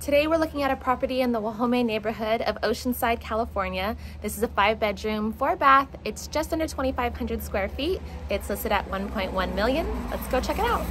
Today we're looking at a property in the Guajome neighborhood of Oceanside, California. This is a five bedroom, four bath. It's just under 2,500 square feet. It's listed at 1.1 million. Let's go check it out.